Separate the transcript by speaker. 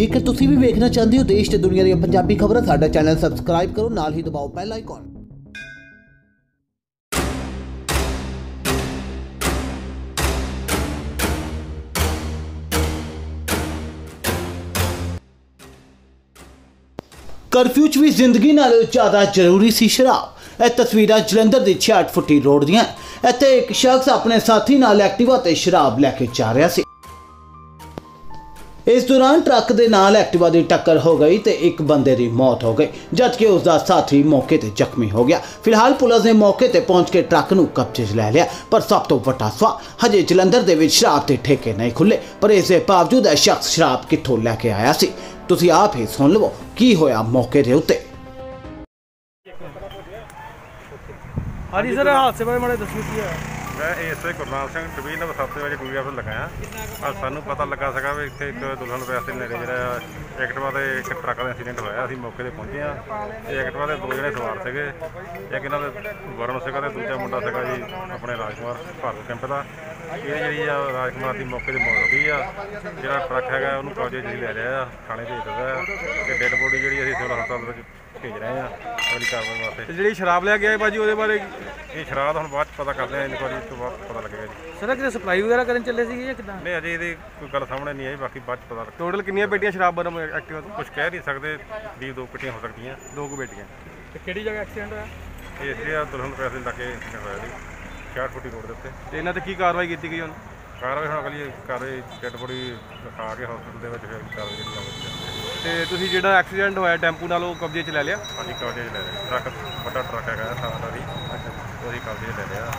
Speaker 1: ਜੇਕਰ ਤੁਸੀਂ ਵੀ ਵੇਖਣਾ ਚਾਹੁੰਦੇ ਹੋ ਦੇਸ਼ ਤੇ ਦੁਨੀਆ ਦੀਆਂ ਪੰਜਾਬੀ ਖਬਰਾਂ, ਸਾਡਾ ਚੈਨਲ ਸਬਸਕ੍ਰਾਈਬ ਕਰੋ, ਨਾਲ ਹੀ ਦਬਾਓ ਬੈਲ ਆਈਕਨ ਕਰਫਿਊ 'ਚ ਵੀ ਜ਼ਿੰਦਗੀ ਨਾਲੋਂ ਜ਼ਿਆਦਾ ਜ਼ਰੂਰੀ ਸੀ ਸ਼ਰਾਬ। ਇਹ ਤਸਵੀਰਾਂ ਜਲੰਧਰ ਦੀ 66 ਫੁੱਟੀ ਰੋਡ ਦੀਆਂ। ਇੱਥੇ ਇੱਕ ਸ਼ਖਸ ਆਪਣੇ ਸਾਥੀ ਨਾਲ ਐਕਟਿਵਾ ਤੇ ਸ਼ਰਾਬ ਲੈ ਕੇ ਜਾ ਰਿਹਾ ਸੀ। ਇਸ ਦੌਰਾਨ ਟਰੱਕ ਦੇ ਨਾਲ ਐਕਟਿਵਾ ਦੀ ਟੱਕਰ ਹੋ ਗਈ ਤੇ ਇੱਕ ਬੰਦੇ ਦੀ ਮੌਤ ਹੋ ਗਈ, ਜਦਕਿ ਉਸ ਦਾ ਸਾਥੀ ਮੌਕੇ ਤੇ ਜ਼ਖਮੀ ਹੋ ਗਿਆ। ਫਿਲਹਾਲ ਪੁਲਿਸ ਨੇ ਮੌਕੇ ਤੇ ਪਹੁੰਚ ਕੇ ਟਰੱਕ ਨੂੰ ਕਬਜ਼ੇ 'ਚ ਲੈ ਲਿਆ, ਪਰ ਸਭ ਤੋਂ ਵੱਡਾ ਸਵਾਲ, ਹਜੇ ਜਲੰਧਰ ਦੇ ਵਿੱਚ ਸ਼ਰਾਬ ਦੇ ਠੇਕੇ ਨਹੀਂ ਖੁੱਲੇ ਪਰ ਇਸ ਦੇ ਬਾਵਜੂਦ ਇਹ ਸ਼ਖਸ ਸ਼ਰਾਬ ਕਿੱਥੋਂ ਲੈ ਕੇ ਆਇਆ ਸੀ? ਤੁਸੀਂ ਆਪ ਹੀ ਸੁਣ ਲਵੋ, ਕੀ ਹੋਇਆ ਮੌਕੇ ਦੇ ਉੱਤੇ?
Speaker 2: ਹਾਂਜੀ, ਸਰ, ਹਾਦਸੇ ਬਾਰੇ ਮਾੜੇ ਦੱਸੋ ਕੀ ਹੈ
Speaker 3: ਮੈਂ ASI Gurnam Singh division number 7 ਵਜੇ ਵਿੱਚ ਡਿਊਟੀ ਅਫਸਰ ਲਗਾਇਆ ਆ ਸਾਨੂੰ ਪਤਾ ਲੱਗਾ ਸੀਗਾ ਵੀ ਇੱਥੇ ਇੱਕ ਦੁਲਹਨ ਪੈਸ ਦੇ ਨੇੜੇ ਜਿਹੜਾ ਐਕਟਿਵਾ ਤੇ ਇੱਕ ਟਰੱਕ ਦਾ ਐਕਸੀਡੈਂਟ ਹੋਇਆ। ਅਸੀਂ ਮੌਕੇ ਤੇ ਪਹੁੰਚੇ ਆ ਇਹ ਐਕਟਿਵਾ ਦੇ ਦੋ ਜਣੇ ਸਵਾਰ ਸੀਗੇ। ਇੱਕ ਇਹਨਾਂ ਦੇ ਵਰਨ ਸੀਗਾ ਤੇ ਦੂਜਾ ਮੁੰਡਾ ਸੀਗਾ ਜੀ ਆਪਣੇ ਰਾਜਕੁਮਾਰ, ਭਾਰਤ ਕੈਂਪ ਦਾ। ਇਹ ਜਿਹੜੀ ਆ ਰਾਜਕੁਮਾਰ ਦੀ ਮੌਕੇ ਤੇ ਮੌਤ ਹੋ ਗਈ ਆ। ਜਿਹੜਾ ਟਰੱਕ ਹੈਗਾ, ਉਹਨੂੰ ਕਬਜ਼ੇ 'ਚ ਲੈ ਲਿਆ ਆ ਥਾਣੇ ਭੇਜ ਦਿੱਤਾ। ਆ ਤੇ ਡੈੱਡ ਬੋਡੀ ਜਿਹੜੀ ਅਸੀਂ ਸਿਵਲ ਹਸਪਤਾਲ ਵਿੱਚ ਭੇਜ ਰਹੇ ਆ। ਅਗਲੀ ਕਾਰਵਾਈ ਵਾਸਤੇ।
Speaker 2: ਤੇ ਜਿਹੜੀ ਸ਼ਰਾਬ ਲੈ ਕੇ ਆਏ ਬਾਜੀ ਉਹਦੇ ਬਾਰੇ
Speaker 3: ਇਹ ਸ਼ਰਾਬ ਹੁਣ ਬਾਅਦ 'ਚ ਪਤਾ ਕਰਦੇ ਆ ਇਨਕੁਆਰੀ ਤੋਂ ਬਾਅਦ ਪਤਾ ਲੱਗੇਗਾ ਜੀ।
Speaker 2: ਸਰ ਕਿਤੇ ਸਪਲਾਈ ਵਗੈਰਾ ਕਰਨ ਚੱਲੇ ਸੀਗੇ ਜਾਂ ਕਿਦਾਂ?
Speaker 3: ਨਹੀਂ ਅਜੇ ਇਹਦੀ ਕੋਈ ਗੱਲ ਸਾਹਮਣੇ ਨਹੀਂ ਆਈ ਬਾਕੀ ਬਾਅਦ 'ਚ ਪਤਾ ਲੱਗ
Speaker 2: ਟੋਟਲ ਕਿੰਨੀਆਂ ਪੇਟੀਆਂ ਸ਼ਰਾਬ ਬਰਮ ਐਕਟਿਵਾ ਤੋਂ
Speaker 3: ਕੁਝ ਕਹਿ ਨਹੀਂ ਸਕਦੇ ਦੀ ਦੋ ਪਿੱਟੀਆਂ ਹੋ ਸਕਦੀਆਂ।
Speaker 2: ਦੋ ਕੁ ਬੇਟੀਆਂ ਤੇ ਕਿਹੜੀ ਜਗ੍ਹਾ ਐਕਸੀਡੈਂਟ ਹੋਇਆ?
Speaker 3: ਇਹ ਇਸੇ ਆ ਦੁਲਹਨ ਪੈਸੇ ਲਾ ਕੇ ਹੋਇਆ ਜੀ 66 ਫੁੱਟੀ ਰੋਡ ਦੇ ਉੱਤੇ।
Speaker 2: ਤੇ ਇਹਨਾਂ ਤੇ ਕੀ ਕਾਰਵਾਈ ਕੀਤੀ ਗਈ ਹੁਣ?
Speaker 3: ਕਾਰਵਾਈ ਹੁਣ ਅਗਲੀ ਕਾਰਵਾਈ ਡੈਡ ਬੋਡੀ ਦਿਖਾ ਕੇ ਹਸਪਤਾਲ ਦੇ ਵਿੱਚ ਫਿਰ ਕਾਰਵਾਈ ਜਿਹੜੀ ਲਾਉਂਦੇ
Speaker 2: ਤੇ ਤੁਸੀਂ ਜਿਹੜਾ ਐਕਸੀਡੈਂਟ ਹੋਇਆ ਟੈਂਪੂ ਨਾਲ, ਉਹ ਕਬਜ਼ੇ 'ਚ ਲੈ ਲਿਆ?
Speaker 3: ਹਾਂਜੀ, ਕਬਜ਼ੇ 'ਚ ਲੈ ਲਿਆ। ਟਰੱਕ, ਵੱਡਾ ਟਰੱਕ ਹੈਗਾ, ਸਾਰਾ ਦਾ ਵੀ ਉਹਦੀ ਕਬਜ਼ੇ 'ਚ ਲੈ ਲਿਆ।